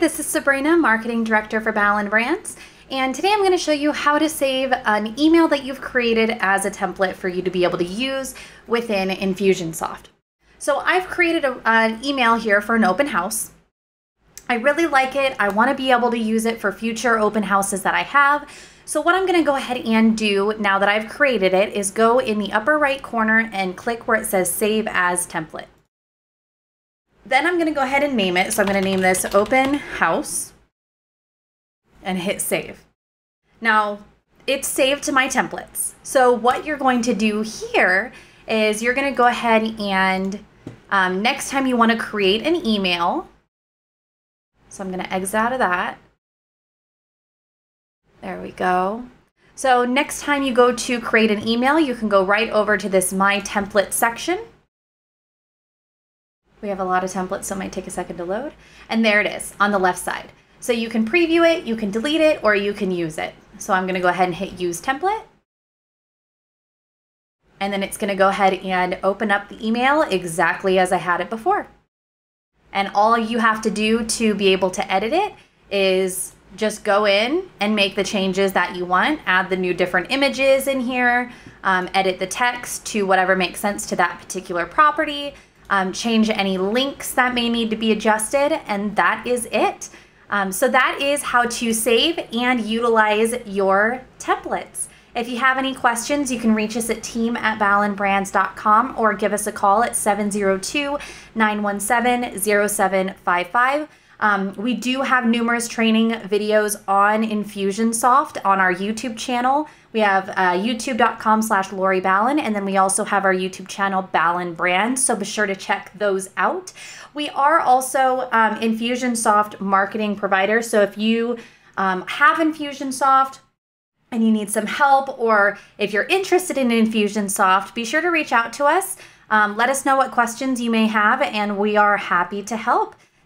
this is Sabrina, Marketing Director for Ballen Brands. And today I'm going to show you how to save an email that you've created as a template for you to be able to use within Infusionsoft. So I've created a, an email here for an open house. I really like it. I want to be able to use it for future open houses that I have. So what I'm going to go ahead and do now that I've created it is go in the upper right corner and click where it says Save as Template. Then I'm going to go ahead and name it. So I'm going to name this Open House and hit Save. Now, it's saved to my templates. So what you're going to do here is you're going to go ahead and um, next time you want to create an email, so I'm going to exit out of that. There we go. So next time you go to create an email, you can go right over to this My Template section. We have a lot of templates, so it might take a second to load. And there it is on the left side. So you can preview it, you can delete it, or you can use it. So I'm gonna go ahead and hit Use Template. And then it's gonna go ahead and open up the email exactly as I had it before. And all you have to do to be able to edit it is just go in and make the changes that you want, add the new different images in here, um, edit the text to whatever makes sense to that particular property, um, change any links that may need to be adjusted, and that is it. Um, so that is how to save and utilize your templates. If you have any questions, you can reach us at team at ballenbrands.com or give us a call at 702 917 0755. Um, we do have numerous training videos on Infusionsoft on our YouTube channel. We have uh, youtube.com slash Lori Ballen, and then we also have our YouTube channel, Ballen Brand, so be sure to check those out. We are also um, Infusionsoft marketing provider, so if you um, have Infusionsoft, and you need some help, or if you're interested in Infusionsoft, be sure to reach out to us. Um, let us know what questions you may have, and we are happy to help.